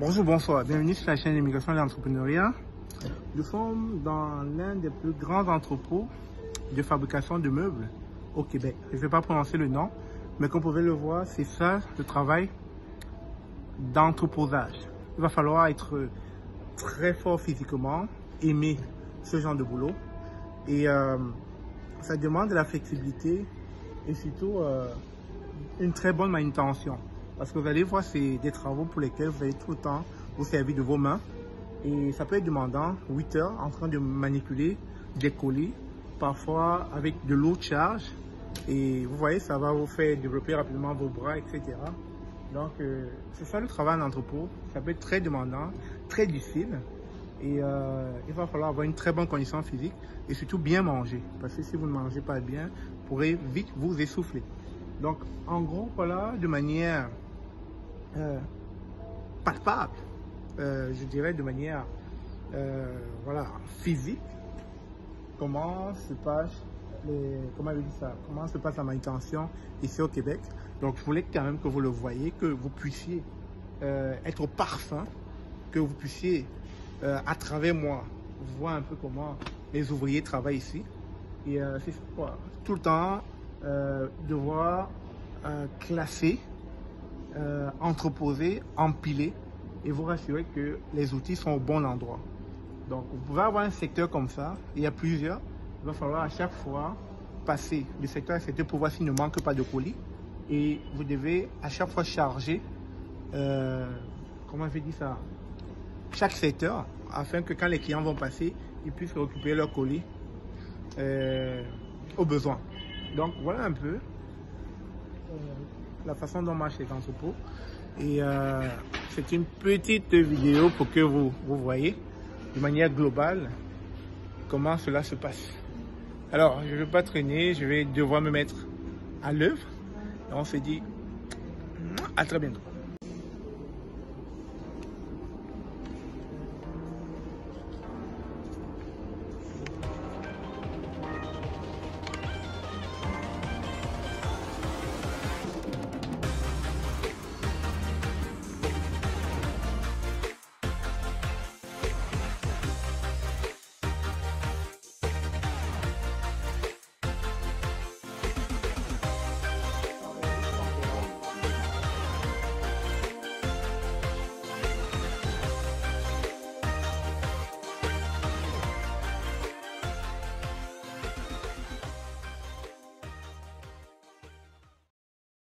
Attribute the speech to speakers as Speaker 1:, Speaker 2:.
Speaker 1: Bonjour, bonsoir. Bienvenue sur la chaîne d'immigration et d'entrepreneuriat. Nous sommes dans l'un des plus grands entrepôts de fabrication de meubles au Québec. Je ne vais pas prononcer le nom, mais comme vous pouvez le voir, c'est ça le travail d'entreposage. Il va falloir être très fort physiquement, aimer ce genre de boulot. Et euh, ça demande de la flexibilité et surtout euh, une très bonne manutention. Parce que vous allez voir, c'est des travaux pour lesquels vous allez tout le temps vous servir de vos mains. Et ça peut être demandant, 8 heures en train de manipuler des colis, parfois avec de lourdes charges. Et vous voyez, ça va vous faire développer rapidement vos bras, etc. Donc, euh, c'est ça le travail en entrepôt. Ça peut être très demandant, très difficile. Et euh, il va falloir avoir une très bonne condition physique et surtout bien manger. Parce que si vous ne mangez pas bien, vous pourrez vite vous essouffler. Donc, en gros, voilà, de manière euh, palpable, euh, je dirais de manière euh, voilà, physique, comment se passe les, comment ça, comment se passe la manutention ici au Québec. Donc, je voulais quand même que vous le voyez, que vous puissiez être au parfum, que vous puissiez, à travers moi, voir un peu comment les ouvriers travaillent ici. Et c'est quoi? Tout le temps, devoir classer euh, empiler et vous rassurer que les outils sont au bon endroit. Donc, vous pouvez avoir un secteur comme ça, il y a plusieurs. Il va falloir à chaque fois passer de secteur à secteur pour voir s'il ne manque pas de colis. Et vous devez à chaque fois charger, euh, comment je dis ça, chaque secteur, afin que quand les clients vont passer, ils puissent récupérer leur colis euh, au besoin. Donc, voilà un peu la façon dont marche les entrepôts. Et euh, c'est une petite vidéo pour que vous, vous voyez de manière globale comment cela se passe. Alors, je ne vais pas traîner, je vais devoir me mettre à l'œuvre. On se dit à très bientôt.